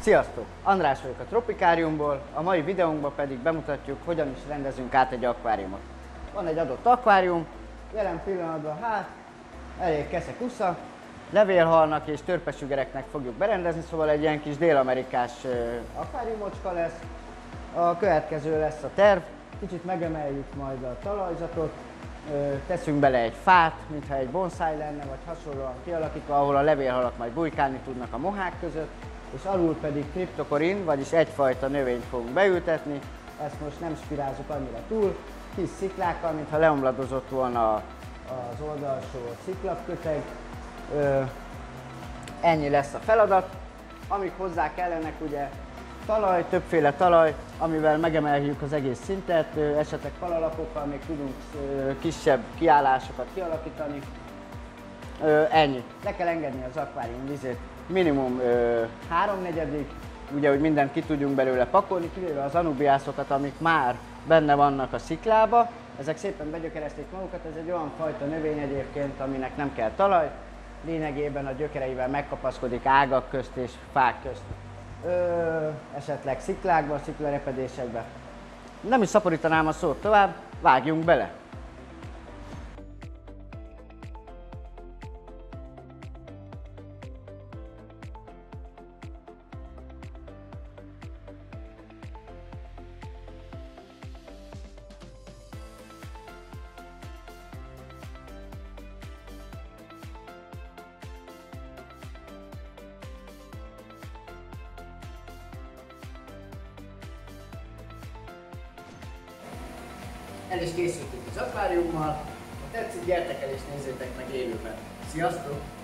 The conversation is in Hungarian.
Sziasztok! András vagyok a Tropikáriumból, a mai videónkban pedig bemutatjuk, hogyan is rendezünk át egy akváriumot. Van egy adott akvárium, jelen pillanatban hát elég keszek usza, levélhalnak és törpesügereknek fogjuk berendezni, szóval egy ilyen kis dél-amerikás akváriumocska lesz. A következő lesz a terv, kicsit megemeljük majd a talajzatot, teszünk bele egy fát, mintha egy bonsai lenne, vagy hasonlóan kialakítva, ahol a levélhalak majd bujkálni tudnak a mohák között, és alul pedig kriptokorin, vagyis egyfajta növényt fogunk beültetni. Ezt most nem spirázunk annyira túl, kis sziklákkal, mintha leomladozott volna az oldalsó sziklapköteg. Ennyi lesz a feladat. Amik hozzá kellenek, ugye talaj, többféle talaj, amivel megemeljük az egész szintet, esetleg falalapokkal még tudunk kisebb kiállásokat kialakítani. Ennyi. Le kell engedni az akvárium vizét minimum háromnegyedig, ugye, hogy mindent ki tudjunk belőle pakolni, kivéve az anubiászokat, amik már benne vannak a sziklába. Ezek szépen begyökerezték magukat, ez egy olyan fajta növény egyébként, aminek nem kell talaj, lényegében a gyökereivel megkapaszkodik ágak közt és fák közt. Ö, esetleg sziklákba, sziklarepedésekbe. Nem is szaporítanám a szót tovább, vágjunk bele! El is készültünk az akváriummal. Ha tetszik, gyertek el és nézzétek meg élőben. Sziasztok!